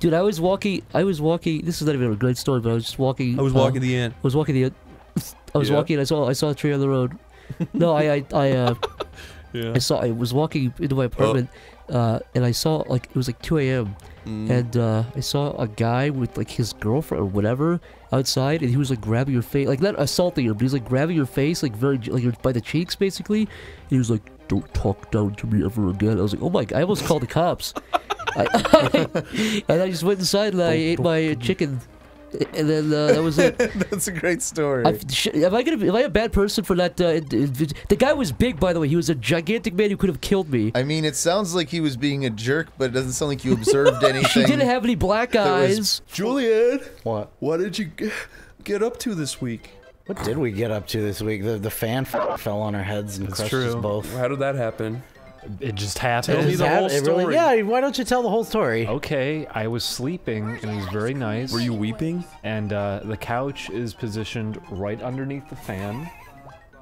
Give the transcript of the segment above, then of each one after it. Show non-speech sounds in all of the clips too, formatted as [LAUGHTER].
Dude, I was walking. I was walking. This is not even a great story, but I was just walking. I was uh, walking the ant. I was walking the. End. I was Yeah. walking. I saw. I saw a tree on the road. [LAUGHS] No, I. I. I. Uh, Yeah. I saw. I was walking into my apartment, uh, and I saw like it was like 2 a.m. Mm. and uh, I saw a guy with like his girlfriend or whatever outside, and he was like grabbing your face, like not assaulting her, but he's like grabbing your face, like very like by the cheeks, basically. And he was like, "Don't talk down to me ever again." I was like, "Oh my!" God. I almost called the cops. [LAUGHS] I, [LAUGHS] and I just went inside and I ate my chicken, and then uh, that was it. [LAUGHS] That's a great story. I, sh- am I gonna? Be, am I a bad person for not? Uh, in- in- the guy was big, by the way. He was a gigantic man who could have killed me. I mean, it sounds like he was being a jerk, but it doesn't sound like you observed [LAUGHS] anything. He anything. didn't have any black that was- eyes. Julian, What? what did you g- get up to this week? What did we get up to this week? The the fan f- fell on our heads and That's crushed us both. How did that happen? It just Tell happened. me the that- whole it really- yeah, why don't you tell the whole story? Okay, I was sleeping and it was very nice. Were you weeping? And uh, the couch is positioned right underneath the fan.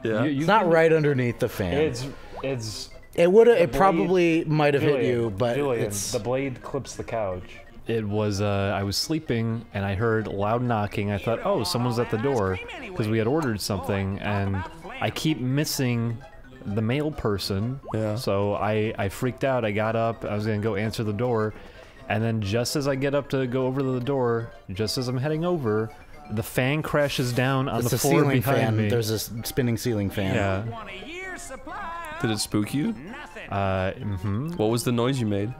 Yeah. You- you It's not can- right underneath the fan. It's it's it would have. It blade- probably might have hit you, but Julian, it's. the blade clips the couch. It was uh, I was sleeping and I heard loud knocking. I thought, oh, someone's at the door because we had ordered something, and I keep missing the mail person. Yeah. So I I freaked out. I got up. I was gonna go answer the door, and then just as I get up to go over to the door, just as I'm heading over, the fan crashes down on it's the floor ceiling behind fan. me. There's a spinning ceiling fan. yeah. Did it spook you? Uh, mm-hmm. What was the noise you made?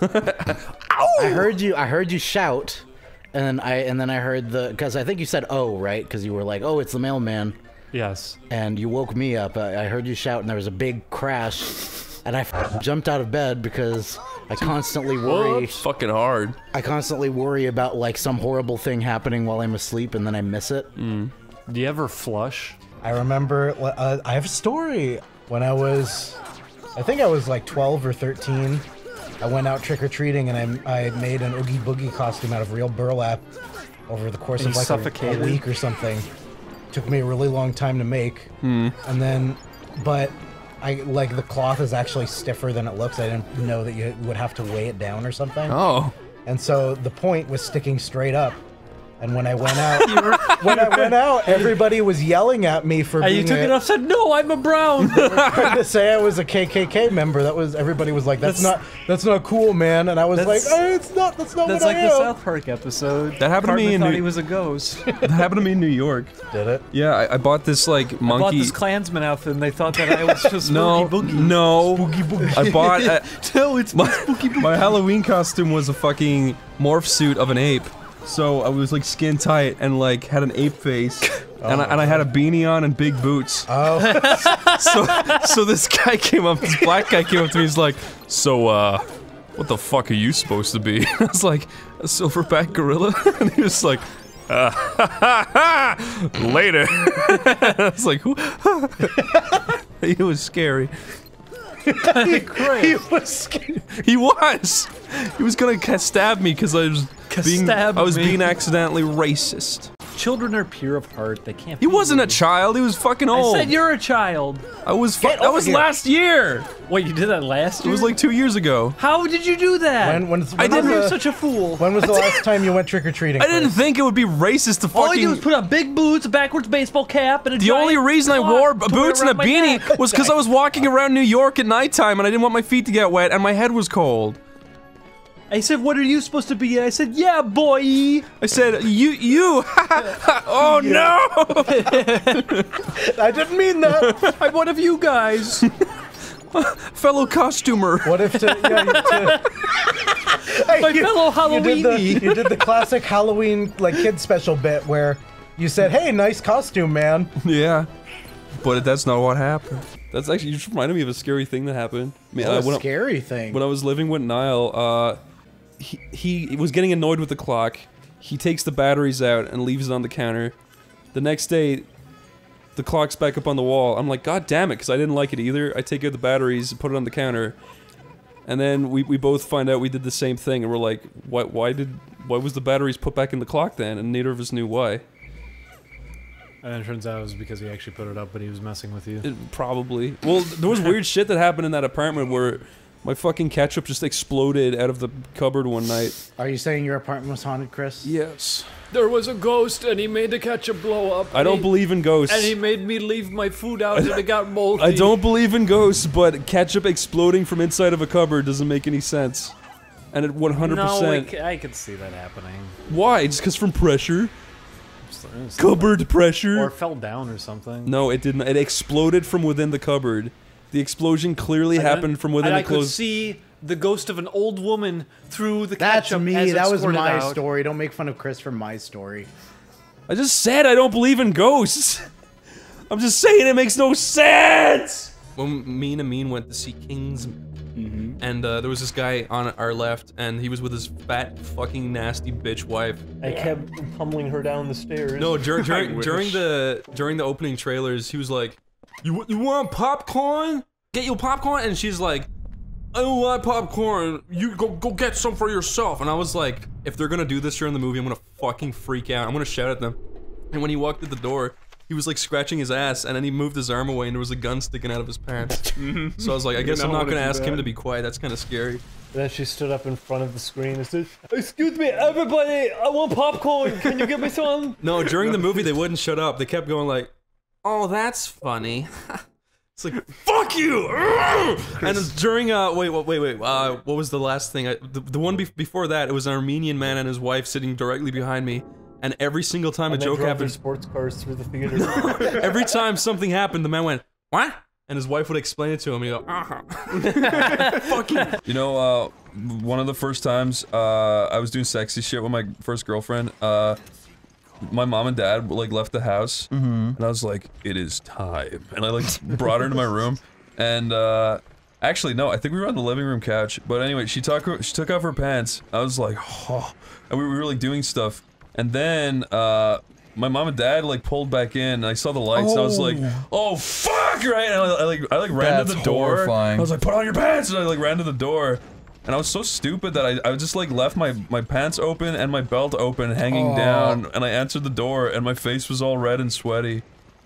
[LAUGHS] I heard you. I heard you shout, and then I and then I heard the because I think you said oh right because you were like oh it's the mailman Yes. and you woke me up. I, I heard you shout and there was a big crash, and I f- jumped out of bed because I constantly worry. It's fucking hard. I constantly worry about like some horrible thing happening while I'm asleep and then I miss it. Do you ever flush? I remember uh, I have a story when I was, I think I was like 12 or 13. I went out trick or treating and I, I made an Oogie Boogie costume out of real burlap over the course And of like a, a week or something. Took me a really long time to make. Hmm. And then, but I like the cloth is actually stiffer than it looks. I didn't know that you would have to weigh it down or something. Oh. And so the point was sticking straight up. And when I went out, [LAUGHS] when I went out, everybody was yelling at me for And being you took a- it off. Said no, I'm a brown. [LAUGHS] trying to say I was a KKK member. That was everybody was like, "That's, That's- not that's not cool, man." And I was like, That's- "Eh, "It's not. That's not That's what like I the. South Park episode. That happened to me in thought New- he was a ghost. [LAUGHS] That happened to me in New York. Did it? Yeah, I, I bought this like I bought monkey. this Klansman outfit and they thought that I was just no, Boogie Boogie. no. I bought. A, No, it's my, my Halloween costume was a fucking morph suit of an ape. So I was like skin tight and like had an ape face, [LAUGHS] and, I, and I had a beanie on and big boots. Oh, [LAUGHS] So so this guy came up, this black guy came up to me. He's like, "So uh, what the fuck are you supposed to be?" [LAUGHS] I was like, "A silverback gorilla," and he was like. Uh, later. I was like, "Who?" it was scary. he was scared. He was. He was gonna stab me because I was being. Stab I was me. being accidentally racist. Children are pure of heart. They can't. He wasn't a child. He was fucking old. I old. said you're a child. I was. Fu- Get that was here. last year. Wait, you did that last year? It was like two years ago. How did you do that? When when, when I didn't- the, such a fool. when was the last time you went trick or treating? I didn't think it would be racist to fucking. All I did was put on big boots, a backwards baseball cap, and a The giant only reason I wore boots and a beanie neck. was because I was walking around New York at nighttime and I didn't want my feet to get wet and my head was cold. I said, "What are you supposed to be?" And I said, "Yeah, boy." I said, "You, you." [LAUGHS] oh no! I didn't mean that. I'm one of you guys. [LAUGHS] Fellow costumer. what if to, yeah, you, to Hey, [LAUGHS] My you- fellow you did, the, you did the classic Halloween like kid special bit where you said, "Hey, nice costume, man." Yeah, but that's not what happened. That's actually you just reminded me of a scary thing that happened. I mean, What I- a when I- scary thing. when I was living with Niall, uh, he, he was getting annoyed with the clock. He takes the batteries out and leaves it on the counter. The next day, the clock's back up on the wall. I'm like, God damn it, because I didn't like it either. I take out the batteries and put it on the counter. And then we, we both find out we did the same thing, and we're like, why, why did why was the batteries put back in the clock then? And neither of us knew why. And it turns out it was because he actually put it up, but he was messing with you. It, probably. Well, there was weird shit that happened in that apartment where My fucking ketchup just exploded out of the cupboard one night. Are you saying your apartment was haunted, Chris? Yes. There was a ghost, and he made the ketchup blow up. I don't believe in ghosts. And he made me leave my food out, and it got moldy. I don't believe in ghosts, but ketchup exploding from inside of a cupboard doesn't make any sense. And at 100%. No, I, ca- I could see that happening. Why? Just because from pressure? Cupboard pressure? Or fell down or something. no, it didn't. It exploded from within the cupboard. The explosion clearly And then- happened from within and the I could see the ghost of an old woman through the That's ketchup me. as it That was my out. story. Don't make fun of Chris for my story. I just said I don't believe in ghosts. [LAUGHS] I'm just saying it makes no sense. When me and Amin went to see Kingsman, and uh, there was this guy on our left, and he was with his fat, fucking nasty bitch wife. I kept pummeling her down the stairs. No, dur- [LAUGHS] during during the during the opening trailers, he was like, "You you want popcorn? Get your popcorn." And she's like, "I don't like popcorn. You go go get some for yourself." And I was like, "If they're gonna do this during the movie, I'm gonna fucking freak out. I'm gonna shout at them." And when he walked through the door, he was like scratching his ass, and then he moved his arm away, and there was a gun sticking out of his pants. [LAUGHS] so I was like, "I guess I'm not gonna ask him to be quiet. That's kind of scary." Then she stood up in front of the screen and said, "Excuse me, everybody, I want popcorn. Can you give me some?" [LAUGHS] No, during the movie they wouldn't shut up. They kept going like, "Oh, that's funny." [LAUGHS] it's like, "Fuck you!" [LAUGHS] and during uh, wait, wait, wait, wait. Uh, what was the last thing? I, the, the one be- before that, it was an Armenian man and his wife sitting directly behind me. And every single time a And they joke drove their happened, sports cars through the theater. [LAUGHS] every time something happened, the man went, "What?" And his wife would explain it to him. And he'd go, "Uh-huh." Fucking. You know, uh, one of the first times uh, I was doing sexy shit with my first girlfriend. Uh, my mom and dad like left the house, and I was like, "It is time," and I like brought her into my room, and uh, actually no, I think we were on the living room couch. But anyway, she took she took off her pants. I was like, "Oh," and we were like doing stuff, and then uh, my mom and dad like pulled back in, and I saw the lights, and I was like, "Oh fuck!" Right, and I, I like I like ran to the door. horrifying. I was like, "Put on your pants!" And I like ran to the door. And I was so stupid that I, I just like left my, my pants open and my belt open hanging down and I answered the door and my face was all red and sweaty.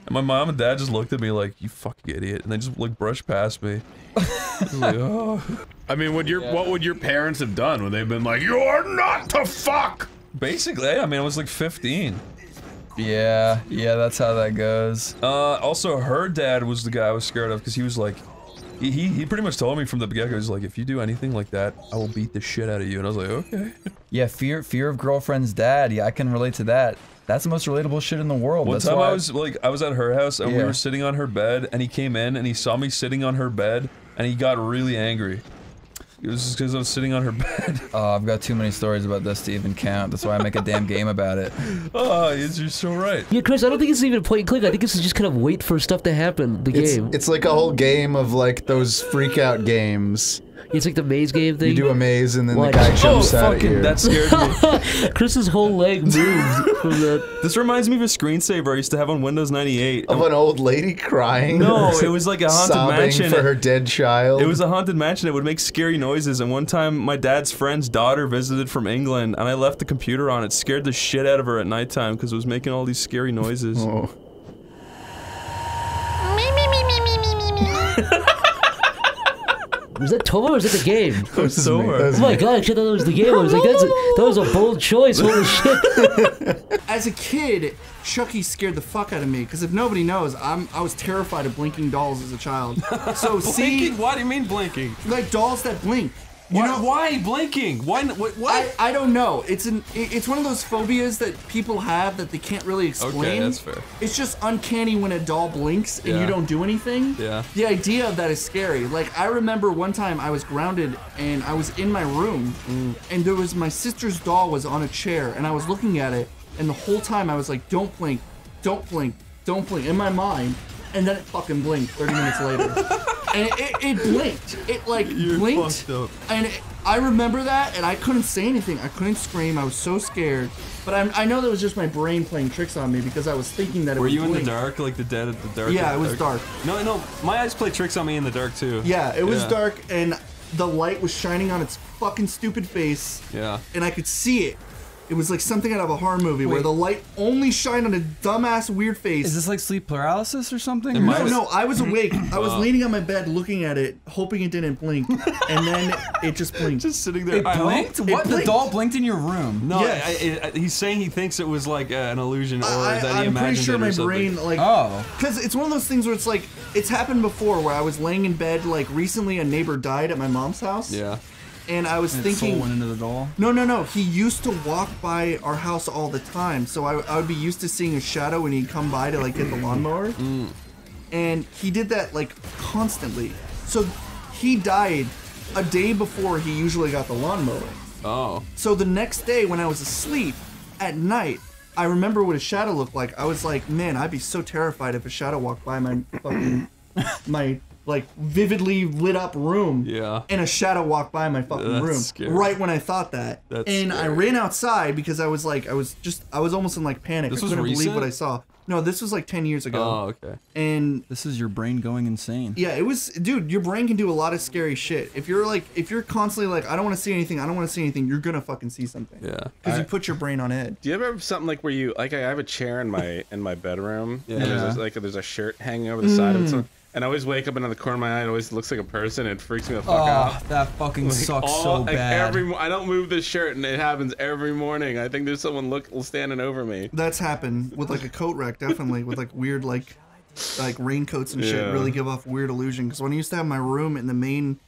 And my mom and dad just looked at me like, you fucking idiot, and they just like brushed past me. I like, oh. [LAUGHS] I mean, would your what would your parents have done? Would they have been like, "You're not to fuck"? Basically, I mean, I was like 15. Yeah, yeah, that's how that goes. Uh, also, her dad was the guy I was scared of because he was like, he, he, he pretty much told me from the get-go, he's like, if you do anything like that, I will beat the shit out of you. And I was like, okay. [LAUGHS] Yeah, fear fear of girlfriend's dad. Yeah, I can relate to that. That's the most relatable shit in the world. One That's time I was like, I was at her house and we were sitting on her bed, and he came in and he saw me sitting on her bed, and he got really angry. It was just because I was sitting on her [LAUGHS] bed. Oh, I've got too many stories about this to even count. That's why I make a damn game about it. [LAUGHS] oh, you're so right. Yeah, Chris, I don't think it's even a point and click. I think this is just kind of wait for stuff to happen. The It's, game. it's like a whole game of like those freak out games. It's like the maze game thing. You do a maze and then What? the guy Oh, jumps out at fucking, you. that scared me. [LAUGHS] Chris's whole leg moved from that. [LAUGHS] this reminds me of a screensaver I used to have on Windows 98. of an old lady crying. No, it was like a haunted [LAUGHS] sobbing mansion. for her dead child. It was a haunted mansion. It would make scary noises. And one time, my dad's friend's daughter visited from England, and I left the computer on. It scared the shit out of her at nighttime because it was making all these scary noises. Oh. Was that Toma or was that the game? [LAUGHS] That was Oh my god, I thought that was the game. I was like, that's a, that was a bold choice. Holy [LAUGHS] shit. As a kid, Chucky scared the fuck out of me because if nobody knows, I'm I was terrified of blinking dolls as a child. So [LAUGHS] see, Why do you mean blinking? like dolls that blink. You Why, know, why blinking? Why? What? I, I don't know. It's an it's one of those phobias that people have that they can't really explain. Okay, that's fair. It's just uncanny when a doll blinks and Yeah. you don't do anything. Yeah. The idea of that is scary. Like I remember one time I was grounded and I was in my room Mm. and there was my sister's doll was on a chair and I was looking at it and the whole time I was like, don't blink, don't blink, don't blink in my mind. And then it fucking blinked 30 minutes later. [LAUGHS] and it, it, it blinked. It like blinked. fucked up. And it, I remember that, and I couldn't say anything. I couldn't scream. I was so scared. But I, I know that was just my brain playing tricks on me because I was thinking that it Were would you in the dark, like the dead at the dark? Yeah, it was dark. No, no, my eyes play tricks on me in the dark too. Yeah, it was Yeah. dark, and the light was shining on its fucking stupid face, Yeah. and I could see it. It was like something out of a horror movie where the light only shined on a dumbass weird face. Is this like sleep paralysis or something? Or no, just- no, I was awake. [CLEARS THROAT] I was Wow. leaning on my bed looking at it, hoping it didn't blink, and then it just blinked. Just sitting there. It I blinked? What? The blinked. doll blinked in your room? No, Yes. I, I, I- he's saying he thinks it was like uh, an illusion or I, that he imagined. I'm imagined pretty sure it my brain like Oh. Because it's one of those things where it's like, it's happened before where I was laying in bed, like recently a neighbor died at my mom's house. Yeah. And I was And its soul thinking, went into the doll. no, no, no. He used to walk by our house all the time. So I, I would be used to seeing a shadow when he'd come by to like get the lawnmower. And he did that like constantly. So he died a day before he usually got the lawnmower. Oh. So the next day when I was asleep at night, I remember what a shadow looked like. I was like, man, I'd be so terrified if a shadow walked by my fucking my like vividly lit up room. Yeah. And a shadow walked by my fucking That's room scary. right when I thought that. That's and I ran outside because I was like I was just I was almost in like panic. This I was couldn't believe what I saw. No, this was like 10 years ago. Oh, okay. And This is your brain going insane. yeah, it was, dude. Your brain can do a lot of scary shit. If you're like, if you're constantly like, I don't want to see anything, I don't want to see anything, you're gonna fucking see something. Yeah. Because you put your brain on edge. Do you ever have something like where you like I have a chair in my in my bedroom Yeah. and there's Yeah. a, like there's a shirt hanging over the side of Mm. it, so, and I always wake up and on the corner of my eye it always looks like a person and it freaks me the fuck Oh, out. that fucking [LAUGHS] Like, sucks all- so like, bad. Every I don't move this shirt and it happens every morning. I think there's someone look standing over me. That's happened with like a coat rack, definitely with like weird like like raincoats and shit. Yeah. Really give off weird illusion. Because when I used to have my room in the main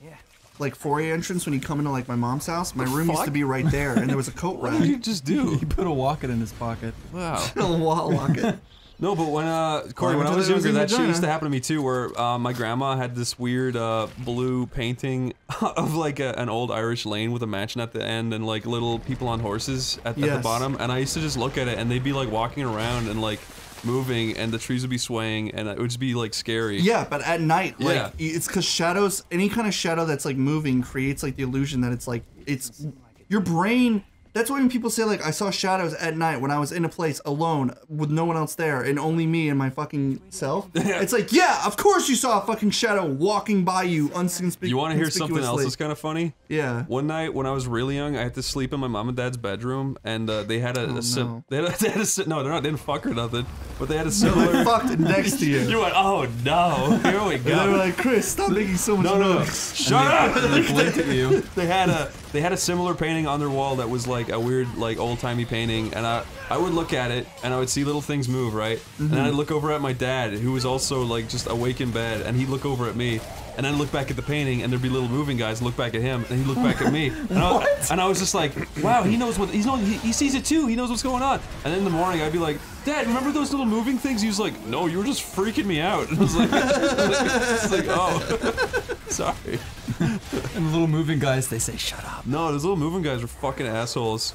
like foyer entrance when you come into like my mom's house, my room used to be right there, and there was a coat rack. [LAUGHS] What did rack. you just do? He put a wallet in his pocket. Wow. [LAUGHS] a wall locket. No, but when uh Corey, when I was younger, that shit used to happen to me too. Where uh, my grandma had this weird uh, blue painting [LAUGHS] of like a, an old Irish lane with a mansion at the end and like little people on horses at, at the bottom. And I used to just look at it, and they'd be like walking around and like moving, and the trees would be swaying, and it would just be like scary. Yeah, but at night, like Yeah. it's because shadows, any kind of shadow that's like moving creates like the illusion that it's like it's your brain. That's why when people say like I saw shadows at night when I was in a place alone with no one else there and only me and my fucking self. [LAUGHS] it's like yeah, of course you saw a fucking shadow walking by you unconspicuously. You want to hear something else that's kind of funny? Yeah. One night when I was really young, I had to sleep in my mom and dad's bedroom, and uh, they had a, Oh, a no. [LAUGHS] they had a, they had a no, they're not, they didn't fuck or nothing, but they had a They similar. fucked next to you. You went, oh no, here we And they were like, Chris, stop making so much No, no, no. noise. Shut up! They blinked at you. [LAUGHS] they had a they had a similar painting on their wall that was like a weird like old timey painting, and I I would look at it and I would see little things move right, and then mm-hmm. I'd look over at my dad who was also like just awake in bed, and he'd look over at me. And then look back at the painting, and there'd be little moving guys. Look back at him, and he'd look back at me. [LAUGHS] And I, and I was just like, "Wow, he knows what he's know. He, he sees it too. He knows what's going on." And then in the morning, I'd be like, "Dad, remember those little moving things?" He was like, "No, you were just freaking me out." [LAUGHS] And I was like, [LAUGHS] "It's like, oh, sorry." And the little moving guys, they say, shut up. No, those little moving guys are fucking assholes.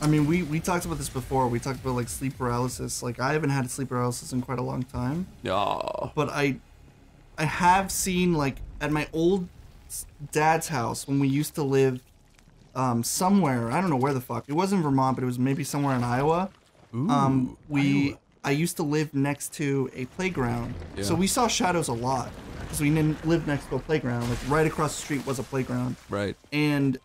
I mean, we we talked about this before. We talked about like sleep paralysis. Like I haven't had sleep paralysis in quite a long time. Yeah. but I I have seen like at my old dad's house when we used to live um somewhere I don't know where the fuck it was in Vermont but it was maybe somewhere in Iowa. Um we I used to live next to a playground so we saw shadows a lot because we didn't live next to a playground like right across the street was a playground Right. and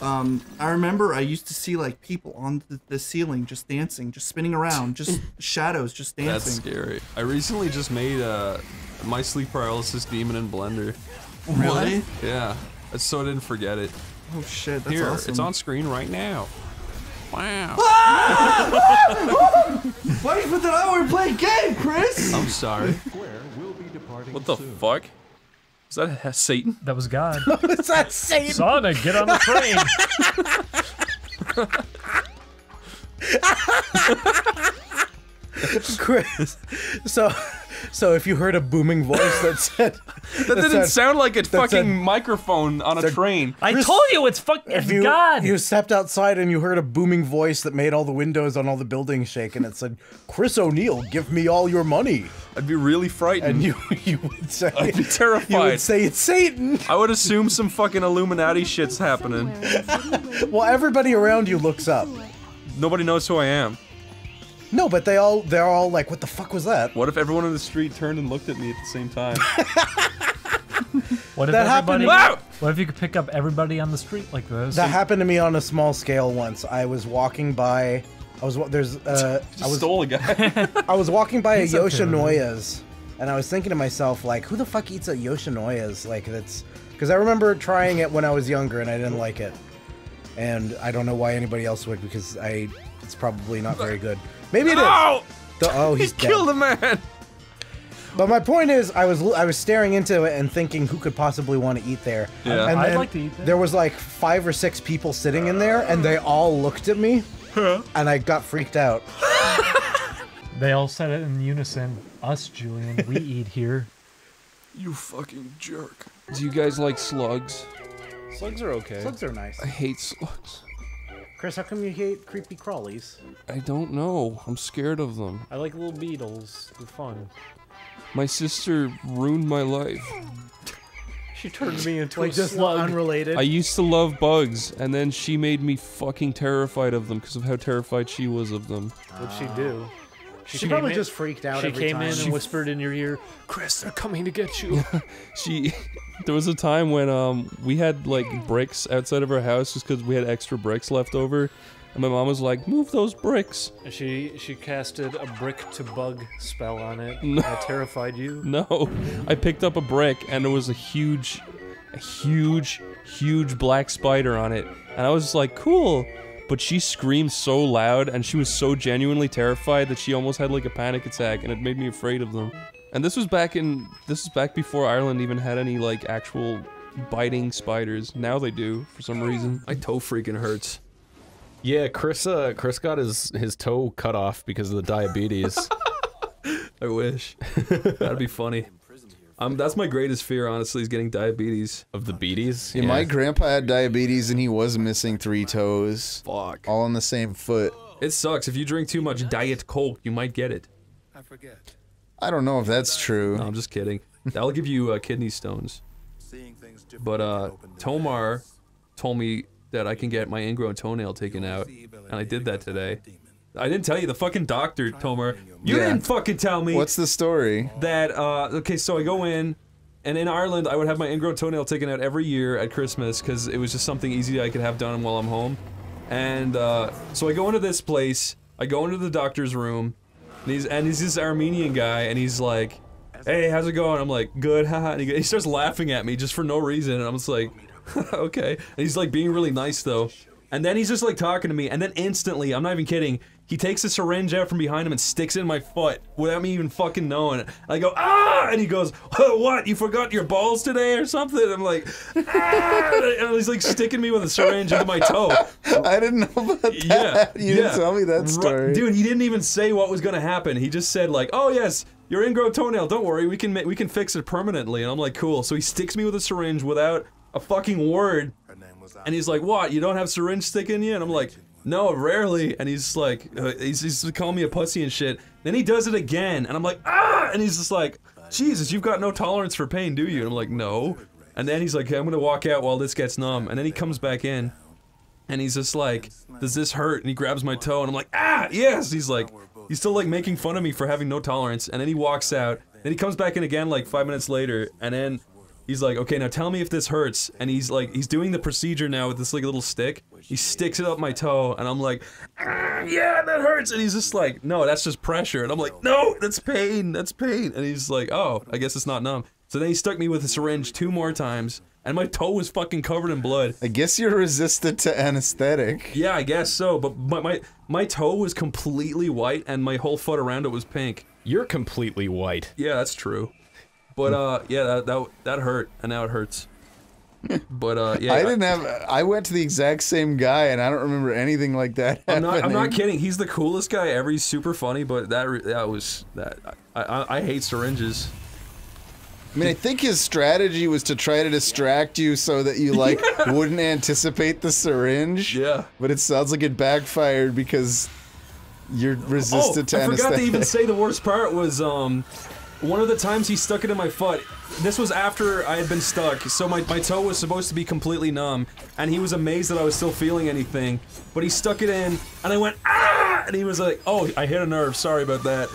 um, I remember I used to see like people on the, the ceiling just dancing, just spinning around, just [LAUGHS] shadows just dancing. That's scary. I recently just made uh, my sleep paralysis demon in Blender. Really? Yeah. So I didn't forget it. Oh shit, that's Here, awesome. it's on screen right now. Wow. Why you put that on when we're playing game, Chris? I'm sorry. What the fuck? Is that a Satan? That was God. [LAUGHS] Is that Satan? Sonic, get on the train. [LAUGHS] Chris. So, so if you heard a booming voice that [LAUGHS] said That didn't said- sound like a fucking said- microphone on a said- train. I told you it's fucking if you God. you stepped outside and you heard a booming voice that made all the windows on all the buildings shake, and it said, "Chris O'Neill, give me all your money," I'd be really frightened. and you [LAUGHS] you would say, I'd be terrified. you would say it's Satan. I would assume some fucking Illuminati shit's happening. [LAUGHS] Well, everybody around you looks up. Nobody knows who I am. No, but they all they're all like, "What the fuck was that?" What if everyone on the street turned and looked at me at the same time? [LAUGHS] what if that happened- everybody? wow! What if you could pick up everybody on the street like this? That happened to me on a small scale once. I was walking by. I was there's uh [LAUGHS] I was stole a guy. [LAUGHS] I was walking by a Pizza Pizza. Yoshinoya's, and I was thinking to myself like, who the fuck eats at Yoshinoya's? Like that's because I remember trying it when I was younger and I didn't like it, and I don't know why anybody else would because I it's probably not very good. Maybe it is. Ow! The- oh, he's [LAUGHS] he dead. killed a man. But my point is, I was I was staring into it and thinking, who could possibly want to eat there? Yeah. and I'd like to eat there. there was like five or six people sitting in there, and they all looked at me, and I got freaked out. [LAUGHS] They all said it in unison. Us, Julian, we [LAUGHS] eat here. You fucking jerk. Do you guys like slugs? Slugs are okay. Slugs are nice. I hate slugs. Chris, how come you hate creepy crawlies? I don't know. I'm scared of them. I like little beetles. They're fun. My sister ruined my life. She turned me into Like a just slug. unrelated. I used to love bugs, and then she made me fucking terrified of them because of how terrified she was of them. What'd she do? She, came probably in- just freaked out She every came time. in and whispered in your ear, "Chris, they're coming to get you." [LAUGHS] She, there was a time when um we had like bricks outside of our house just because we had extra bricks left over, and my mom was like, "Move those bricks." And she she casted a brick to bug spell on it. No. That terrified you. [LAUGHS] No, I picked up a brick and there was a huge, a huge, huge black spider on it, and I was just like, "Cool." But she screamed so loud and she was so genuinely terrified that she almost had like a panic attack, and it made me afraid of them. And this was back in this is back before Ireland even had any like actual biting spiders. Now they do for some reason. My toe freaking hurts. Yeah, Chris. Uh, Chris got his his toe cut off because of the diabetes. [LAUGHS] I wish. [LAUGHS] That'd be funny. Um, that's my greatest fear, honestly, is getting diabetes. of the beaties. Yeah, my grandpa had diabetes and he was missing three toes. Fuck. All on the same foot. It sucks. If you drink too much Diet Coke, you might get it. I forget. I don't know if that's true. No, I'm just kidding. That'll give you uh, kidney stones. But uh, Tomar told me that I can get my ingrown toenail taken out, and I did that today. I didn't tell you. The fucking doctor, Tomar. You Yeah. didn't fucking tell me. What's the story? that uh okay so i go in and in ireland i would have my ingrown toenail taken out every year at christmas because it was just something easy i could have done while i'm home and uh so i go into this place i go into the doctor's room and he's and he's this armenian guy and he's like hey how's it going i'm like good [LAUGHS] haha and he, he starts laughing at me just for no reason and i'm just like [LAUGHS] okay and he's like being really nice though and then he's just like talking to me, and then instantly, I'm not even kidding, he takes a syringe out from behind him and sticks it in my foot without me even fucking knowing. And I go, ah! And he goes, oh, what? You forgot your balls today or something? I'm like, ah! And he's like sticking me with a syringe into my toe. I didn't know about that. Yeah, you yeah. didn't tell me that Ru- story. dude. He didn't even say what was gonna happen. He just said like, "Oh yes, your ingrown toenail. Don't worry, we can ma- we can fix it permanently." And I'm like, "Cool." So he sticks me with a syringe without a fucking word, and he's like, "What? You don't have syringe stick in you?" And I'm like, "No, rarely." And he's like, uh, he's, he's calling me a pussy and shit. Then he does it again, and I'm like, "Ah!" And he's just like, "Jesus, you've got no tolerance for pain, do you?" And I'm like, "No." And then he's like, "Okay, I'm gonna walk out while this gets numb." And then he comes back in. And he's just like, does this hurt? And he grabs my toe, and I'm like, ah, yes. He's like, he's still like making fun of me for having no tolerance. And then he walks out. Then he comes back in again like five minutes later, and then he's like, okay, now tell me if this hurts. And he's like, he's doing the procedure now with this like little stick. He sticks it up my toe, and I'm like, ah, yeah, that hurts. And he's just like, no, that's just pressure. And I'm like, no, that's pain, that's pain. And he's like, oh, I guess it's not numb. So then he stuck me with a syringe two more times, and my toe was fucking covered in blood. I guess you're resistant to anesthetic. Yeah, I guess so. But my, my my toe was completely white, and my whole foot around it was pink. You're completely white. Yeah, that's true. But uh, yeah, that that that hurt, and now it hurts. [LAUGHS] But uh, yeah, I didn't have. I went to the exact same guy, and I don't remember anything like that. I'm not. I'm not kidding. He's the coolest guy ever. He's super funny. But that that was that. I I, I hate syringes. I mean, I think his strategy was to try to distract you so that you like [LAUGHS] wouldn't anticipate the syringe. Yeah. But it sounds like it backfired because you're resistant oh, to I forgot to even say the worst part was um, one of the times he stuck it in my foot. This was after I had been stuck, so my, my toe was supposed to be completely numb, and he was amazed that I was still feeling anything. But he stuck it in, and I went ah, and he was like, oh, I hit a nerve. Sorry about that.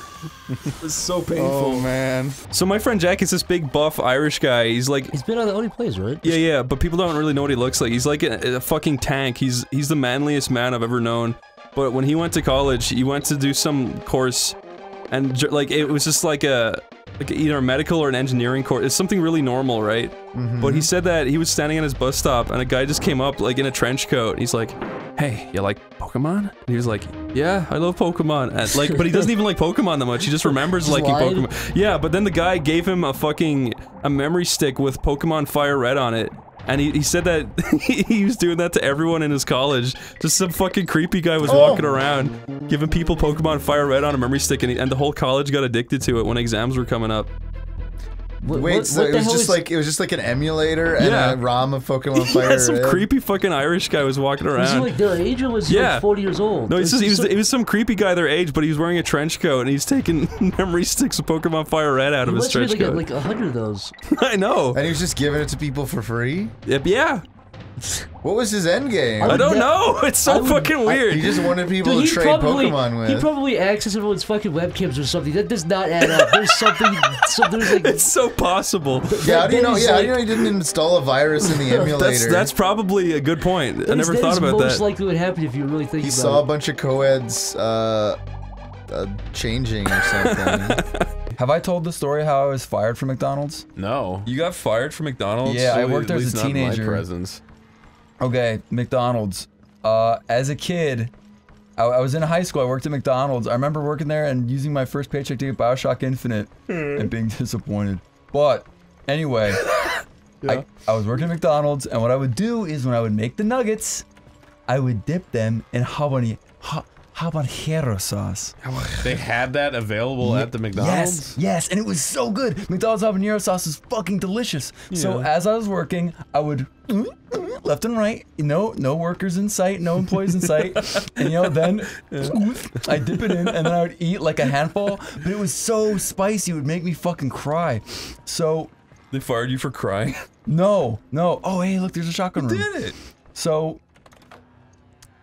[LAUGHS] it was so painful. Oh man. So my friend Jack is this big buff Irish guy. He's like, He's been on the Oney Plays, right? yeah, yeah, but people don't really know what he looks like. He's like a, a fucking tank. He's he's the manliest man I've ever known. But when he went to college, he went to do some course, and like it was just like a like either a medical or an engineering course. It's something really normal, right? Mm-hmm. But he said that he was standing at his bus stop, and a guy just came up like in a trench coat. And he's like, "Hey, you like Pokemon?" And he was like, "Yeah, I love Pokemon." And like, but he doesn't even like Pokemon that much. He just remembers Just liking lied? Pokemon. Yeah, but then the guy gave him a fucking a memory stick with Pokemon Fire Red on it. And he, he said that [LAUGHS] he was doing that to everyone in his college. Just some fucking creepy guy was walking oh. around, giving people Pokemon Fire Red on a memory stick, and, he, and the whole college got addicted to it when exams were coming up. What, Wait, what- so what it was just is- like it was just like an emulator and Yeah. a ROM of Pokemon [LAUGHS] Fire yeah, some Red? creepy fucking Irish guy was walking Was around. he like their age or was he Yeah. like 40 years old? no, he's just, he was, so- he was some creepy guy their age, but he was wearing a trench coat and he's taking [LAUGHS] memory sticks of Pokemon Fire Red out he of his trench been like, coat. a, like a hundred of those. [LAUGHS] I know. And he was just giving it to people for free. Yep, yeah. What was his end game? I don't know. [LAUGHS] It's so would- fucking weird. He just wanted people Dude, to he trade probably Pokemon with. he probably accessed everyone's fucking webcams or something. That does not add up. There's something. [LAUGHS] So there's like it's so possible. yeah, how do you know? that is Yeah, how do you know he didn't install a virus in the [LAUGHS] emulator? That's that's probably a good point. I never that thought is about most likely what happened if you really think he about saw a bunch of co-eds uh, uh, changing or something. Have I told the story how I was fired from McDonald's? No. You got fired from McDonald's? Yeah, I worked there as least a not in my teenager. presence. Okay, McDonald's. Uh, as a kid, I, I was in high school. I worked at McDonald's. I remember working there and using my first paycheck to get Bioshock Infinite and being disappointed. But anyway, [LAUGHS] I, I was working at McDonald's, and what I would do is when I would make the nuggets, I would dip them in habani, about habanero sauce. They had that available at the McDonald's. Yes, yes, and it was so good. McDonald's habanero sauce is fucking delicious. So as I was working, I would left and right, no no workers in sight, no employees in sight, and you know, then I dip it in, and then I would eat like a handful. But it was so spicy, it would make me fucking cry. So They fired you for crying. no, no. Oh, hey, look, there's a shotgun room. Did it? So,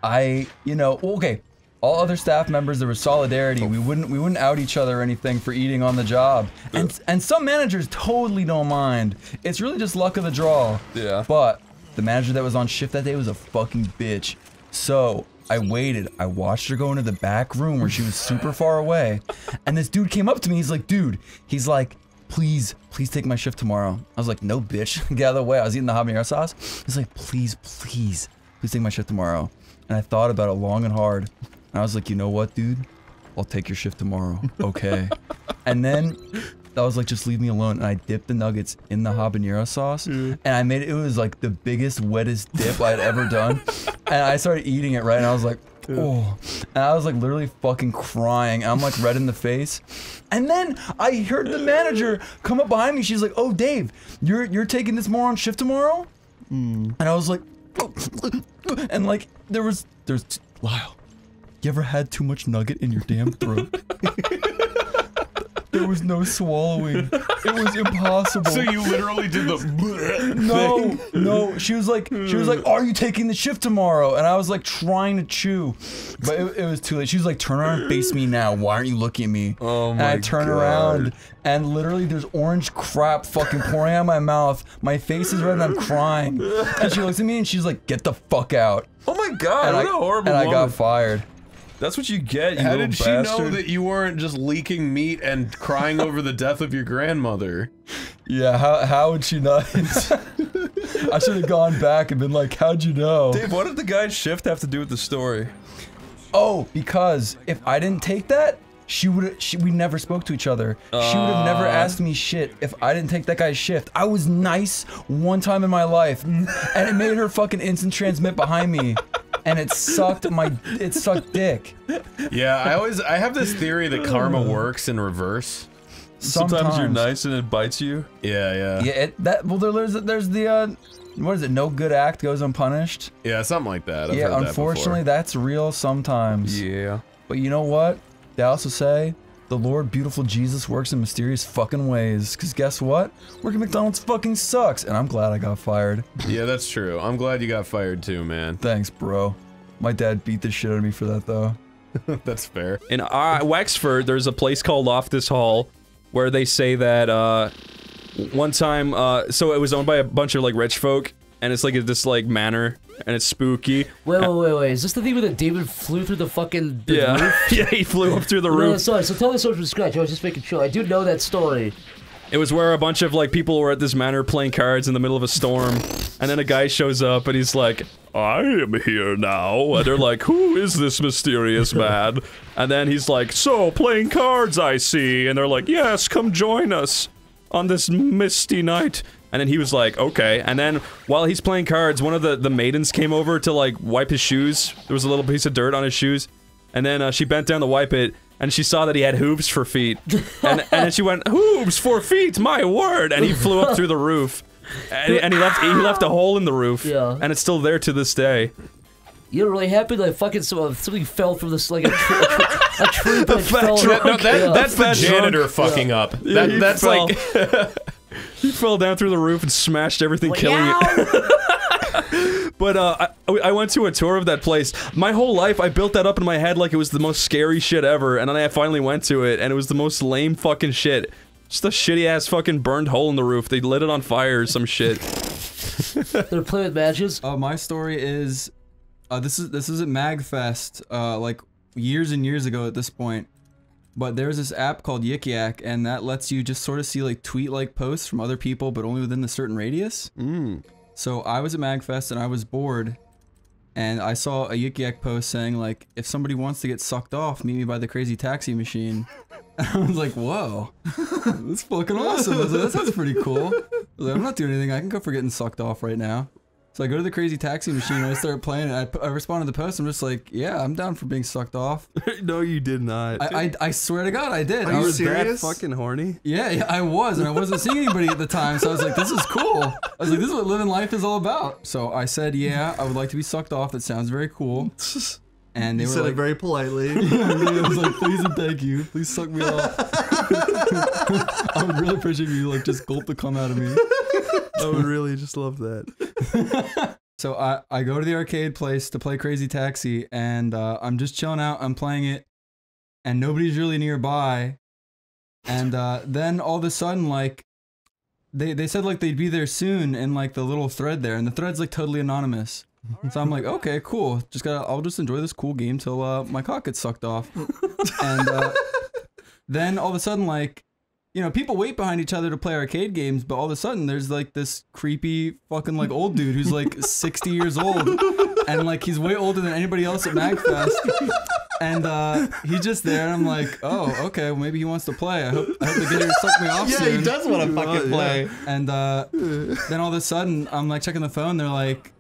I, you know, okay. All other staff members, there was solidarity. We oh. wouldn't, we wouldn't out each other or anything for eating on the job. And and some managers totally don't mind. It's really just luck of the draw. Yeah. But the manager that was on shift that day was a fucking bitch. So I waited. I watched her go into the back room where she was super [LAUGHS] far away, and this dude came up to me. He's like, "Dude," he's like, "Please, please take my shift tomorrow." I was like, "No, bitch, [LAUGHS] get out of the way." I was eating the habanero sauce. He's like, "Please, please, please take my shift tomorrow." And I thought about it long and hard. And I was like, "You know what, dude? I'll take your shift tomorrow." Okay. [LAUGHS] and then I was like, just leave me alone. And I dipped the nuggets in the habanero sauce. And I made it, it was like the biggest, wettest dip I'd ever done. And I started eating it, right? And I was like, oh. And I was like literally fucking crying. I'm like red in the face. And then I heard the manager come up behind me. She's like, oh, Dave, you're, you're taking this more on shift tomorrow? Hmm. And I was like, [LAUGHS] and like, there was, there's, Lyle, you ever had too much nugget in your damn throat? There was no swallowing. It was impossible. So you literally did the no, [LAUGHS] no. She was like, she was like, "Are you taking the shift tomorrow?" And I was like, trying to chew, but it, it was too late. She was like, "Turn around and face me now. Why aren't you looking at me?" Oh my And I turn God. around, and literally, there's orange crap fucking pouring out of my mouth. My face is red, and I'm crying. And she looks at me, and she's like, "Get the fuck out!" Oh my god, And what I, a horrible and I got fired. That's what you get, you How did she bastard. know that you weren't just leaking meat and crying over the death of your grandmother? Yeah, how how would she not? [LAUGHS] I should have gone back and been like, "How'd you know?" Dave, what did the guy's shift have to do with the story? Oh, because if I didn't take that, she would she we never spoke to each other. she would have never Uh. asked me shit if I didn't take that guy's shift. I was nice one time in my life, and it made her fucking instant transmit behind me, [LAUGHS] and it sucked my it sucked dick. Yeah, I always I have this theory that karma works in reverse. Sometimes, you're nice and it bites you. Yeah, yeah. Yeah, it, that well there's there's the uh, what is it? No good act goes unpunished. Yeah, something like that. I've yeah, heard that unfortunately, before. that's real sometimes. Yeah. But you know what? They also say the Lord beautiful Jesus works in mysterious fucking ways. Cause guess what? Working at McDonald's fucking sucks, and I'm glad I got fired. [LAUGHS] Yeah, that's true. I'm glad you got fired too, man. Thanks, bro. My dad beat the shit out of me for that though. [LAUGHS] That's fair. In uh, Wexford, there's a place called Loftus Hall, where they say that uh, one time, uh, so it was owned by a bunch of like rich folk, and it's like a this like manor, and it's spooky. Wait, wait, wait, wait. Is this the thing where the David flew through the fucking the Yeah. roof? [LAUGHS] yeah, he flew up through the No, no, roof. sorry. So tell the story from scratch. I was just making sure. I do know that story. It was where a bunch of like people were at this manor playing cards in the middle of a storm, and then a guy shows up and he's like, "I am here now," and they're like, "Who is this mysterious man?" And then he's like, "So playing cards, I see," and they're like, "Yes, come join us on this misty night." And then he was like, "Okay." And then while he's playing cards, one of the the maidens came over to like wipe his shoes. There was a little piece of dirt on his shoes, and then uh, she bent down to wipe it. And she saw that he had hooves for feet, [LAUGHS] and, and then she went, "Hooves for feet, my word!" And he flew up through the roof, and, and he left he left a hole in the roof, Yeah. and it's still there to this day. You're really happy that fucking so, something fell from this like a, tr- a, tr- a [LAUGHS] tree branch fat fell. drunk- No, that, Yeah. that's the Fat drunk. janitor fucking up. Yeah, That, that's fell. like [LAUGHS] He [LAUGHS] fell down through the roof and smashed everything, killing it. [LAUGHS] But uh, I, I went to a tour of that place. My whole life, I built that up in my head like it was the most scary shit ever, and then I finally went to it, and it was the most lame fucking shit. Just a shitty ass fucking burned hole in the roof. They lit it on fire or some shit. [LAUGHS] They're playing with matches. Uh, my story is, uh, this is this is at Magfest, uh, like years and years ago at this point. But there's this app called Yik Yak, and that lets you just sort of see like tweet-like posts from other people, but only within a certain radius. Mm. So I was at Magfest and I was bored, and I saw a Yik Yak post saying like, if somebody wants to get sucked off, meet me by the crazy taxi machine. [LAUGHS] And I was like, whoa, that's fucking awesome. I was like, that sounds pretty cool. I was like, I'm not doing anything. I can go for getting sucked off right now. So I go to the crazy taxi machine and I start playing it. I respond to the post. I'm just like, yeah, I'm down for being sucked off. [LAUGHS] no, you did not. I, I, I swear to God, I did. Are I you was serious? fucking horny. yeah, yeah, I was, and I wasn't seeing anybody at the time, so I was like, "This is cool." I was like, "This is what living life is all about." So I said, "Yeah, I would like to be sucked off. That sounds very cool." And they You were said like, it very politely. [LAUGHS] I was like, "Please and thank you. Please suck me off." [LAUGHS] I would really appreciate if you like just gulp the cum out of me. I would really just love that. [LAUGHS] So I, I go to the arcade place to play Crazy Taxi, and uh, I'm just chilling out. I'm playing it, and nobody's really nearby. And uh, then all of a sudden, like, they they said like they'd be there soon in like the little thread there, and the thread's like totally anonymous. So I'm like, okay, cool. Just gotta, I'll just enjoy this cool game till uh, my cock gets sucked off. [LAUGHS] and uh, then all of a sudden, like, you know, people wait behind each other to play arcade games, but all of a sudden there's like this creepy fucking like old dude who's like [LAUGHS] 60 years old and like he's way older than anybody else at MagFest. And uh, he's just there, and I'm like, oh, okay, well, maybe he wants to play. I hope, I hope they get here to suck me off Yeah, soon. he does want to fucking play. And uh, then all of a sudden, I'm like checking the phone. They're like,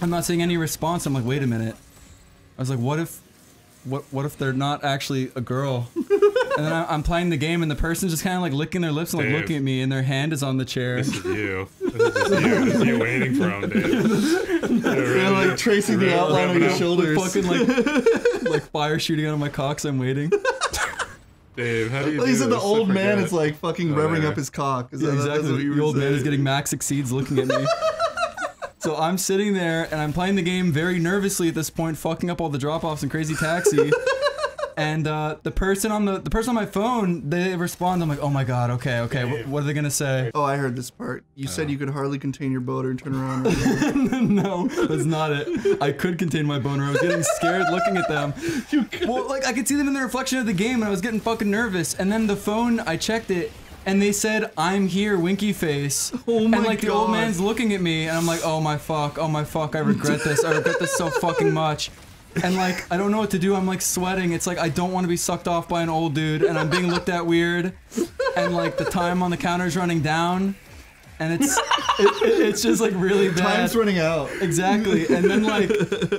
I'm not seeing any response. I'm like, wait a minute. I was like, what if, what what if they're not actually a girl? And then I, I'm playing the game, and the person's just kind of like licking their lips and like Dave. looking at me, and their hand is on the chair. This is you. This is you. This is you waiting for him, dude. [LAUGHS] You're like tracing the outline of your With shoulders. fucking like [LAUGHS] like fire shooting out of my cocks. I'm waiting. Dave, how do you Like do you said, the old man forget. is like fucking Oh, revving there. up his cock. Is Yeah, that, that's exactly. what you the were old man is getting max succeeds looking at me. [LAUGHS] so I'm sitting there and I'm playing the game very nervously at this point, fucking up all the drop offs and Crazy Taxi. And uh, the person on the the person on my phone, they respond. I'm like, oh my god, okay, okay, wh- what are they gonna say? Oh, I heard this part. You said you could hardly contain your boner and turn around. [LAUGHS] no, that's not it. I could contain my boner. I was getting scared looking at them. Well, like I could see them in the reflection of the game, and I was getting fucking nervous. And then the phone, I checked it, and they said, "I'm here, winky face." Oh my and like the old man's looking at me, and I'm like, "Oh my fuck, oh my fuck, I regret this. I regret this so fucking much." And like I don't know what to do. I'm like sweating. It's like I don't want to be sucked off by an old dude, and I'm being looked at weird. And like the time on the counter is running down, and it's it, it- it's just like really bad. Time's running out. Exactly. And then like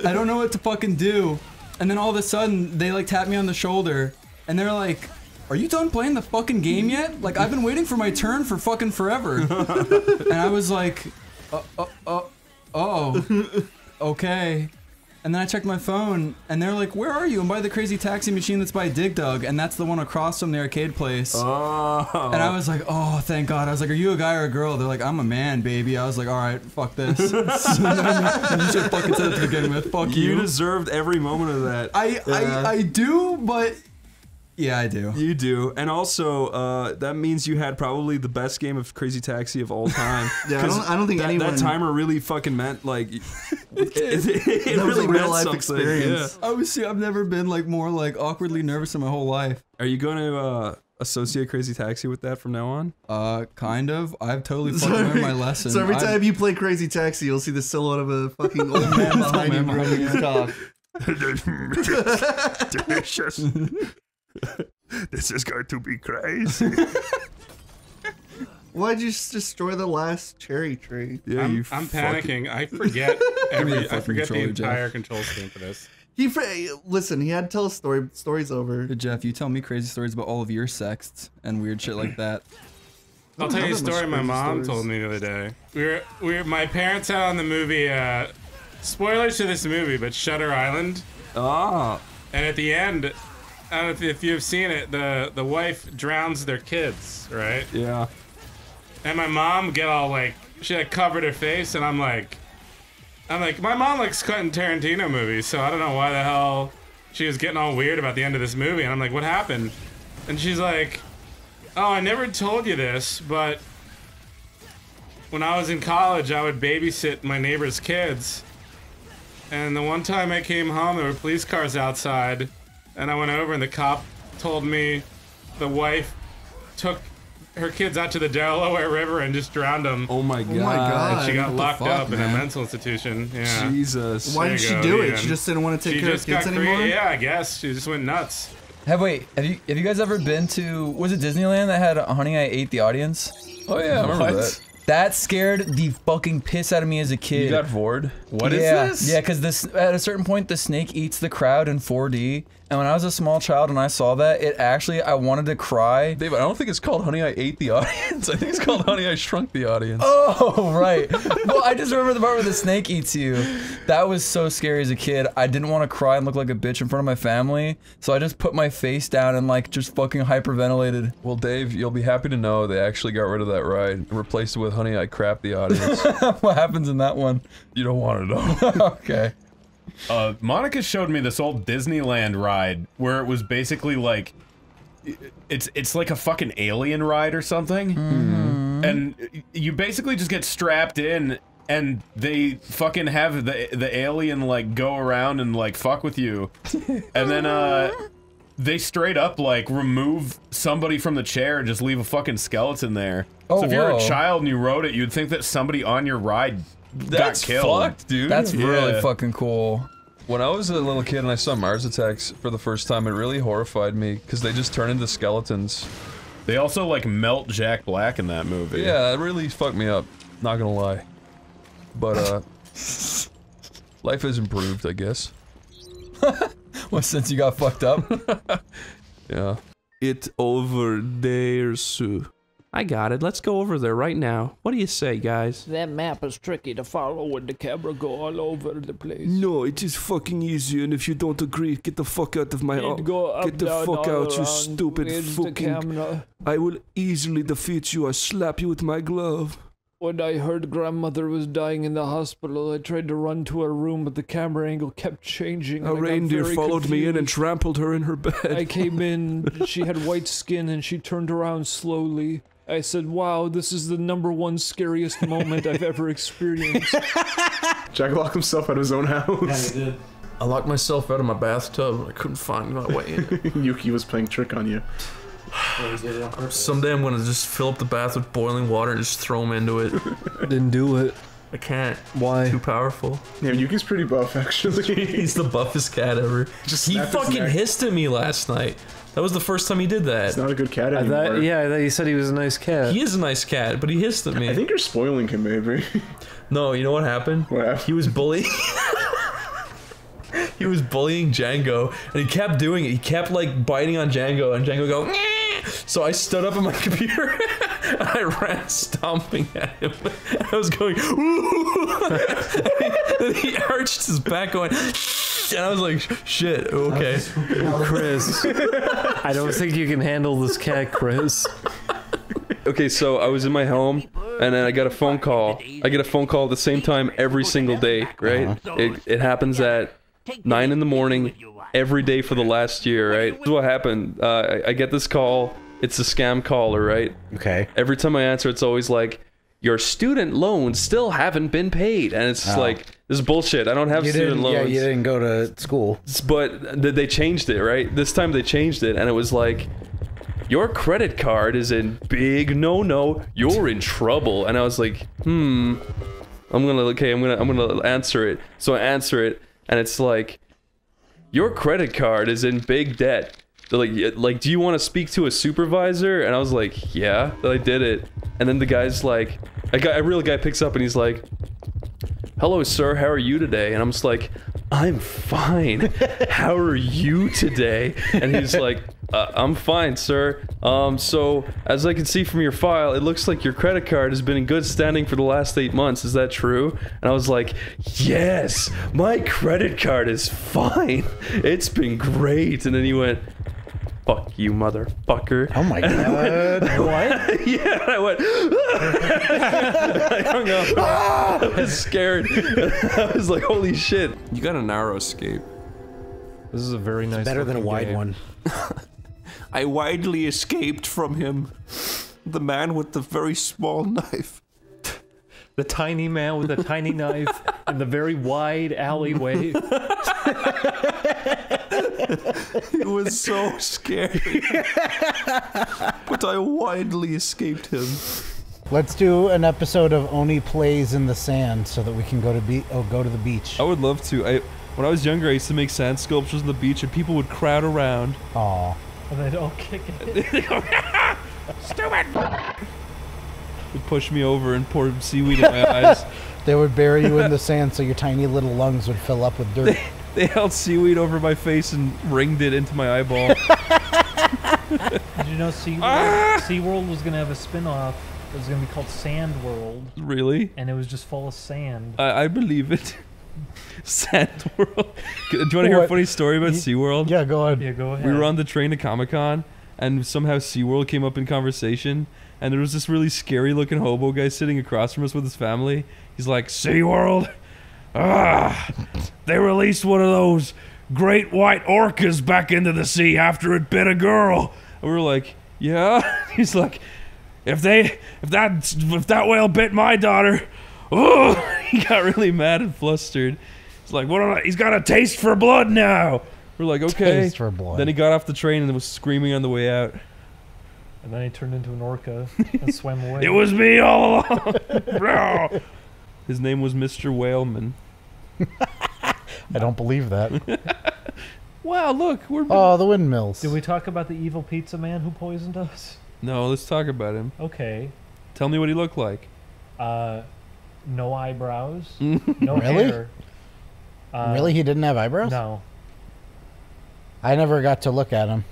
I don't know what to fucking do. And then all of a sudden they like tap me on the shoulder and they're like, "Are you done playing the fucking game yet? Like I've been waiting for my turn for fucking forever." and I was like, "Uh, uh, uh, "Oh. Okay." And then I checked my phone, and they're like, "Where are you?" I'm by the crazy taxi machine that's by Dig Dug, and that's the one across from the arcade place. Oh. And I was like, "Oh, thank God!" I was like, "Are you a guy or a girl?" They're like, "I'm a man, baby." I was like, "All right, fuck this." [LAUGHS] [LAUGHS] you should fucking said it to begin with. Fuck you. You deserved every moment of that. I, Yeah. I I do, but yeah, I do. You do, and also uh, that means you had probably the best game of Crazy Taxi of all time. [LAUGHS] Yeah, I 'Cause don't- I don't think that, anyone- that timer really fucking meant like [LAUGHS] it, [LAUGHS] it, it That was a really real meant life something. experience. I was I've never been like more like awkwardly nervous in my whole life. Are you going to uh, associate Crazy Taxi with that from now on? Uh, kind of. I've totally So fucking every, learned my lesson. so every I've- time you play Crazy Taxi, you'll see the silhouette of a fucking old man behind you man rubbing his cock. Delicious. [LAUGHS] this is going to be crazy. [LAUGHS] Why'd you just destroy the last cherry tree? Yeah, I'm, you I'm fucking- panicking. I [LAUGHS] forget Give me the every. I forget the controller, Jeff. entire control scheme for this. He fr- listen. He had to tell a story. Story's over. Hey, Jeff, you tell me crazy stories about all of your sexts and weird shit like that. I'll tell you a story my mom told me the other day. We were, we were, my parents had on the movie, uh, spoilers to this movie, but Shutter Island. Ah. And at the end, I don't know if, if you've seen it, the, the wife drowns their kids, right? Yeah. And my mom get all like, she like covered her face, and I'm like, I'm like, my mom likes Quentin Tarantino movies, so I don't know why the hell she was getting all weird about the end of this movie. And I'm like, what happened? And she's like, oh, I never told you this, but when I was in college, I would babysit my neighbor's kids. And the one time I came home, there were police cars outside, and I went over, and the cop told me the wife took her kids out to the Delaware River and just drowned them. Oh my god! Oh my God. And she got What locked fuck, up in a mental institution. Yeah. Jesus. Why There did she go, do the it? She just didn't want to take She care of just kids got anymore. Yeah, I guess she just went nuts. Have wait, have you have you guys ever been to was it Disneyland that had a Honey I Ate the Audience? Oh yeah, I remember What? that. That scared the fucking piss out of me as a kid. You got bored? What is this? Yeah, because this at a certain point the snake eats the crowd in 4D, and when I was a small child and I saw that, it actually I wanted to cry. Dave, I don't think it's called Honey I Ate the Audience. I think it's called Honey I Shrunk the Audience. Oh right. [LAUGHS] well, I just remember the part where the snake eats you. That was so scary as a kid. I didn't want to cry and look like a bitch in front of my family, so I just put my face down and like just fucking hyperventilated. Well, Dave, you'll be happy to know they actually got rid of that ride and replaced it with Honey I Crap the Audience. [LAUGHS] what happens in that one? You don't want to know. [LAUGHS] okay. Uh, Monica showed me this old Disneyland ride where it was basically like, it's it's like a fucking alien ride or something, and you basically just get strapped in, and they fucking have the the alien like go around and like fuck with you, and then uh. [LAUGHS] They straight up like remove somebody from the chair and just leave a fucking skeleton there. Oh, so if you're a child and you rode it, you'd think that somebody on your ride That's got fucked, dude. That's really fucking cool. When I was a little kid and I saw Mars Attacks for the first time, it really horrified me because they just turn into skeletons. They also like melt Jack Black in that movie. Yeah, it really fucked me up. Not gonna lie. But uh, [LAUGHS] life has improved, I guess. [LAUGHS] Well, since you got fucked up. [LAUGHS] Yeah. It over there, Sue. I got it. Let's go over there right now. What do you say, guys? That map is tricky to follow when the camera go all over the place. No, it is fucking easy, and if you don't agree, get the fuck out of my It go up, Get the down, fuck all out, you stupid Where's fucking. I will easily defeat you. I slap you with my glove. When I heard grandmother was dying in the hospital, I tried to run to her room, but the camera angle kept changing. A I got reindeer very followed me in and trampled her in her bed. I came in, [LAUGHS] she had white skin, and she turned around slowly. I said, Wow, this is the number one scariest moment I've ever experienced. [LAUGHS] Jack locked himself out of his own house. Yeah, he did. I locked myself out of my bathtub. I couldn't find my way in. [LAUGHS] Yuki was playing trick on you. [SIGHS] Someday I'm gonna just fill up the bath with boiling water and just throw him into it. Didn't do it. I can't. Why? Too powerful. Yeah, Yuki's pretty buff actually. [LAUGHS] He's the buffest cat ever. Just he fucking hissed at me last night. That was the first time he did that. He's not a good cat I anymore. thought, yeah, I thought you said he was a nice cat. He is a nice cat, but he hissed at me. I think you're spoiling him, maybe. [LAUGHS] No, you know what happened? What happened? He was bullying. [LAUGHS] he was bullying Django, and he kept doing it. He kept like biting on Django, and Django go. "Nyeh." So I stood up on my computer and [LAUGHS] I ran stomping at him. [LAUGHS] I was going, "Ooh." [LAUGHS] and he arched his back going, and I was like, shit, okay. Chris, I don't think you can handle this cat, Chris. Okay, so I was in my home, and then I got a phone call. I get a phone call at the same time every single day, right? It, it happens at 9 in the morning every day for the last year, right? This is what happened. Uh, I, I get this call. It's a scam caller, right? Okay. Every time I answer, it's always like, your student loans still haven't been paid. And it's just Oh. like, this is bullshit. I don't have You student loans. yeah, you didn't go to school. But they changed it, right? This time they changed it, and it was like, your credit card is in big no no. You're in trouble. And I was like, hmm. I'm gonna okay. I'm gonna I'm gonna answer it. So I answer it, and it's like, your credit card is in big debt. They're like, like, do you want to speak to a supervisor? And I was like, yeah. Then I did it, and then the guy's like, a guy, a real guy picks up and he's like, hello sir. How are you today? And i'm just like i'm fine. How are you today? And he's like uh, i'm fine sir. Um so as i can see from your file it looks like your credit card has been in good standing for the last eight months. Is that true? And i was like yes. My credit card is fine. It's been great. And then he went fuck you motherfucker oh my god what yeah and i went [LAUGHS] [LAUGHS] I hung up. [LAUGHS] Ah! I was scared. I was like, holy shit. You got a narrow escape. This is a very nice. better than a wide game. one. I widely escaped from him. The man with the very small knife. The tiny man with the tiny knife in the very wide alleyway. [LAUGHS] It was so scary. [LAUGHS] but I widely escaped him. Let's do an episode of Oney Plays in the sand so that we can go to be oh go to the beach. I would love to. I when I was younger, I used to make sand sculptures on the beach, and people would crowd around. Aw. And they'd all kick it. [LAUGHS] Stupid. Would push me over and pour seaweed in my eyes. They would bury you in the sand so your tiny little lungs would fill up with dirt. They, they held seaweed over my face and ringed it into my eyeball. [LAUGHS] Did you know SeaWorld, Ah! SeaWorld was going to have a spin off? It was going to be called Sand World. really? And it was just full of sand. I, I believe it. [LAUGHS] Sand World. Do you want to hear a funny story about Ye- SeaWorld? Yeah, go on. Yeah, go ahead. We were on the train to Comic Con, and somehow SeaWorld came up in conversation, and there was this really scary looking hobo guy sitting across from us with his family. He's like, SeaWorld? Ah, they released one of those great white orcas back into the sea after it bit a girl. And we were like, yeah? [LAUGHS] He's like, if they, if that, if that whale bit my daughter, [LAUGHS] oh, he got really mad and flustered. He's like, what? am I- He's got a taste for blood now. We're like, okay. Taste for blood. Then he got off the train and was screaming on the way out. And then he turned into an orca [LAUGHS] and swam away. It was me all along. No. His name was Mr. Whaleman. [LAUGHS] I don't believe that. [LAUGHS] Wow, look, we're Oh, the windmills. Did we talk about the evil pizza man who poisoned us? No, let's talk about him. Okay. Tell me what he looked like. Uh, no eyebrows. [LAUGHS] No Really? hair. Uh, really? He didn't have eyebrows? No. I never got to look at him.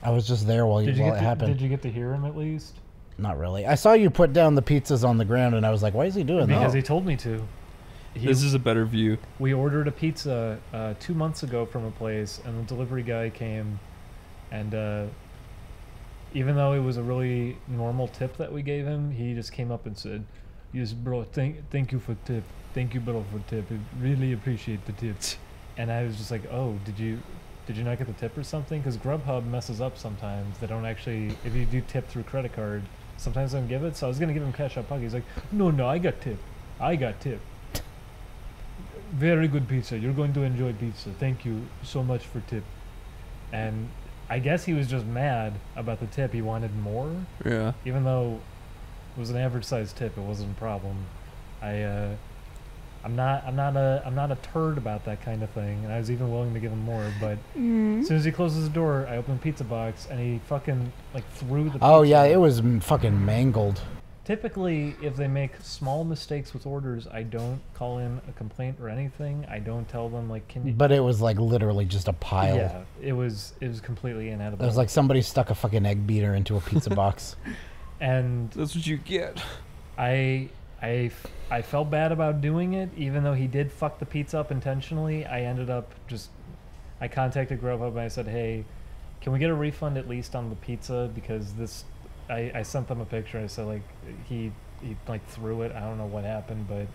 I was just there while, you, Did you while get it to, happened. Did you get to hear him at least? Not really. I saw you put down the pizzas on the ground, and I was like, "Why is he doing that?" Because he told me to. He- This is a better view. We ordered a pizza uh, two months ago from a place, and the delivery guy came, and uh, even though it was a really normal tip that we gave him, he just came up and said, "Yes, bro, thank thank you for tip, thank you, bro, for tip. I really appreciate the tips." And I was just like, "Oh, did you?" Did you not get the tip or something? Because Grubhub messes up sometimes. They don't actually, if you do tip through credit card, sometimes they don't give it. So I was gonna give him cash up pocket. He's like, no, no, I got tip. I got tip. Very good pizza. You're going to enjoy pizza. Thank you so much for tip. And I guess he was just mad about the tip. He wanted more. Yeah. Even though it was an average sized tip, it wasn't a problem. I uh I'm not I'm not a I'm not a turd about that kind of thing, and I was even willing to give him more, but Mm. as soon as he closes the door, I open the pizza box and he fucking like threw the oh pizza yeah, it was fucking mangled. Typically, if they make small mistakes with orders, I don't call in a complaint or anything. I don't tell them like, "Can you?" But it was like literally just a pile. Yeah, it was it was completely inedible. It was like somebody stuck a fucking egg beater into a pizza box. [LAUGHS] and that's what you get. I I, I felt bad about doing it, even though he did fuck the pizza up intentionally. I ended up just, I contacted Grubhub and I said, hey, can we get a refund at least on the pizza because this, I, I sent them a picture. I said like he he like threw it. I don't know what happened, but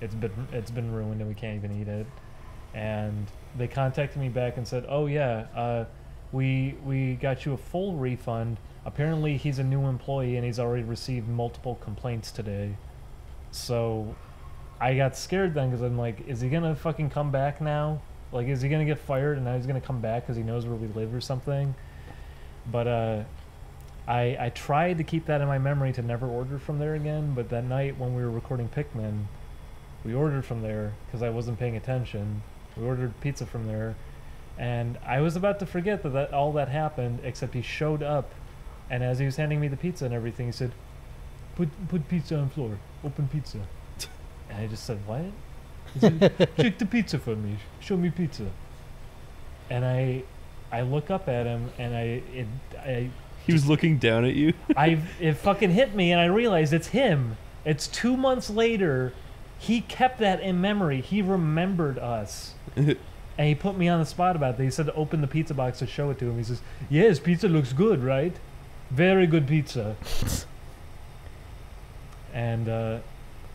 it's been it's been ruined and we can't even eat it. And they contacted me back and said, oh yeah, uh, we we got you a full refund. Apparently he's a new employee and he's already received multiple complaints today. So I got scared then because I'm like, is he gonna fucking come back now? Like, is he gonna get fired and now he's gonna come back because he knows where we live or something? But uh, I I tried to keep that in my memory to never order from there again. But that night when we were recording Pikmin, we ordered from there because I wasn't paying attention. We ordered pizza from there, and I was about to forget that, that all that happened. Except he showed up, and as he was handing me the pizza and everything, he said, "Put put pizza on floor. Open pizza." [LAUGHS] And I just said, "What?" He said, "Check the pizza for me. Show me pizza." And I, I look up at him, and I, it, I. He was looking down at you. [LAUGHS] I, it fucking hit me, and I realized it's him. It's two months later. He kept that in memory. He remembered us. [LAUGHS] and he put me on the spot about that. He said to open the pizza box to show it to him. He says, "Yes, pizza looks good, right? Very good pizza." And uh,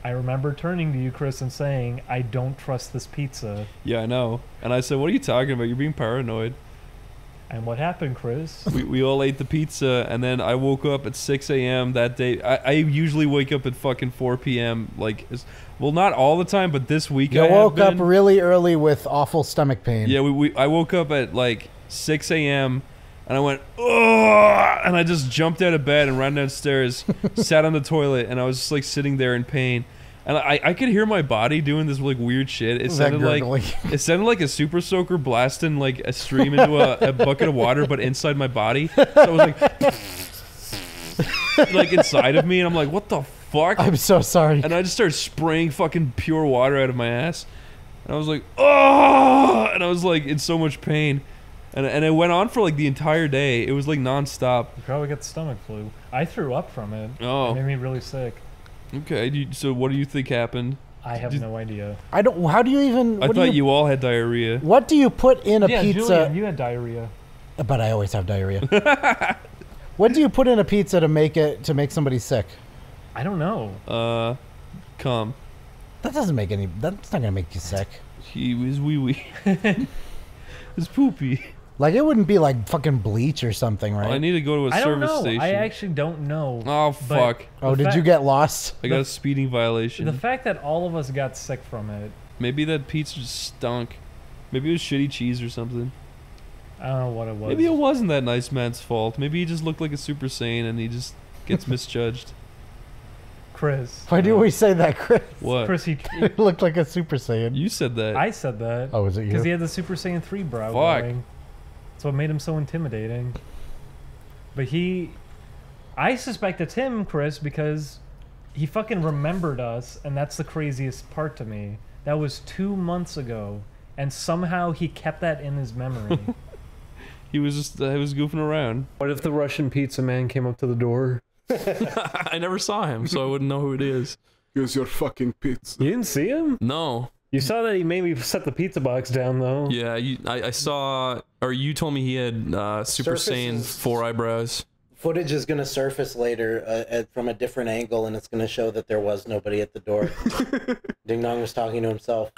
I remember turning to you, Chris, and saying, "I don't trust this pizza." Yeah, I know. And I said, "What are you talking about? You're being paranoid." And what happened, Chris? [LAUGHS] we, we all ate the pizza, and then I woke up at 6 a.m. that day. I, I usually wake up at fucking 4 p.m. Like, well, not all the time, but this week You I have woke up really early with awful stomach pain. Yeah, we, we I woke up at like 6 a.m. and I went, oh, and I just jumped out of bed and ran downstairs, [LAUGHS] sat on the toilet, and I was just like sitting there in pain. And I, I could hear my body doing this like weird shit. It sounded like [LAUGHS] it sounded like a super soaker blasting like a stream into a, a bucket of water, but inside my body. So it was like [LAUGHS] like inside of me, and I'm like, what the fuck? I'm so sorry. And I just started spraying fucking pure water out of my ass. And I was like, oh! And I was like in so much pain. And, and it went on for like the entire day. It was like nonstop. You probably got the stomach flu. I threw up from it. Oh. It made me really sick. Okay, do you, so what do you think happened? I have Did- no idea. I don't. How do you even? I thought do you, all had diarrhea. What do you put in a yeah, pizza? Julian, you had diarrhea. But I always have diarrhea. [LAUGHS] what do you put in a pizza to make it to make somebody sick? I don't know. Uh, come. That doesn't make any. That's not gonna make you sick. He was wee wee. [LAUGHS] it's poopy. Like it wouldn't be like fucking bleach or something, right? I need to go to a I don't service know. station. I actually don't know. Oh fuck! Oh, the did you get lost? I got a speeding violation. The fact that all of us got sick from it, Maybe that pizza just stunk. Maybe it was shitty cheese or something. I don't know what it was. Maybe it wasn't that nice man's fault. Maybe he just looked like a Super Saiyan and he just gets [LAUGHS] misjudged. Chris. Why do uh, we say that, Chris? What? Chris, he, [LAUGHS] You looked like a Super Saiyan. You said that. I said that. Oh, was it you? Because he had the Super Saiyan 3 brow Fuck. going. That's what made him so intimidating. But he. I suspect it's him, Chris, because he fucking remembered us, and that's the craziest part to me. That was two months ago, and somehow he kept that in his memory. [LAUGHS] He was just uh, he was goofing around. What if the Russian pizza man came up to the door? [LAUGHS] I never saw him, so I wouldn't know who it is. Here's your fucking pizza. You didn't see him? No. You saw that he made me set the pizza box down though. Yeah, you, I, I saw, or you told me he had uh, Super Saiyan Surfaces. four eyebrows. Footage is going to surface later uh, at, from a different angle, and it's going to show that there was nobody at the door. [LAUGHS] Ding Dong was talking to himself.